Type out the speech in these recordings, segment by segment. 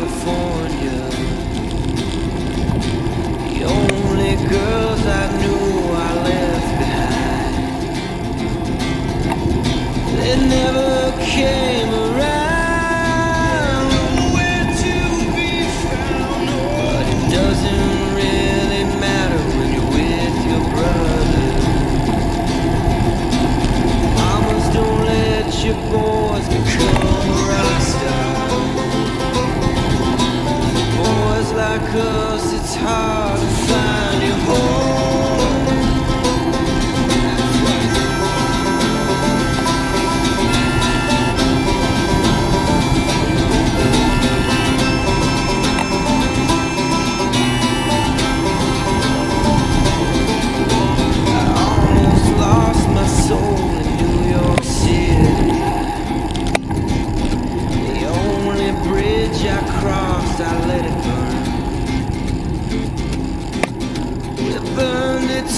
California. The only girls I knew I left behind. They never us,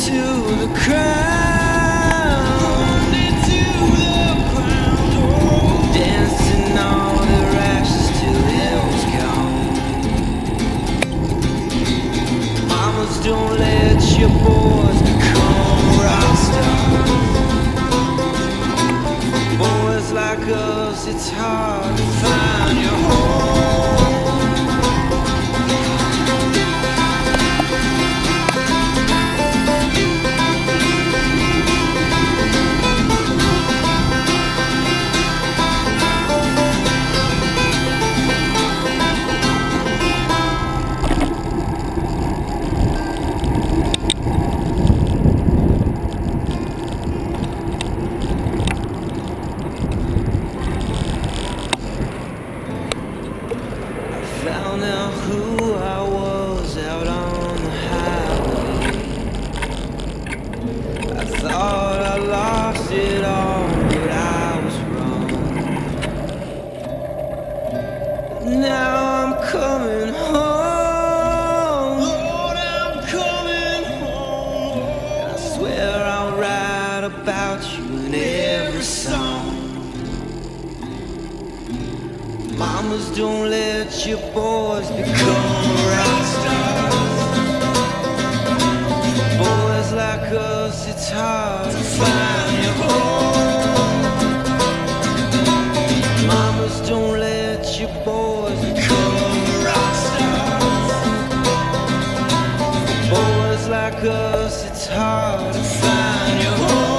to the ground. Who I was out on the highway. I thought I lost it all, but I was wrong. Now I'm coming home. Lord, I'm coming home. I swear I'll write about you in every song. Mamas don't let your boys become rock stars. Boys like us, it's hard to find your home. Mamas don't let your boys become rock stars. Boys like us, it's hard to find your home.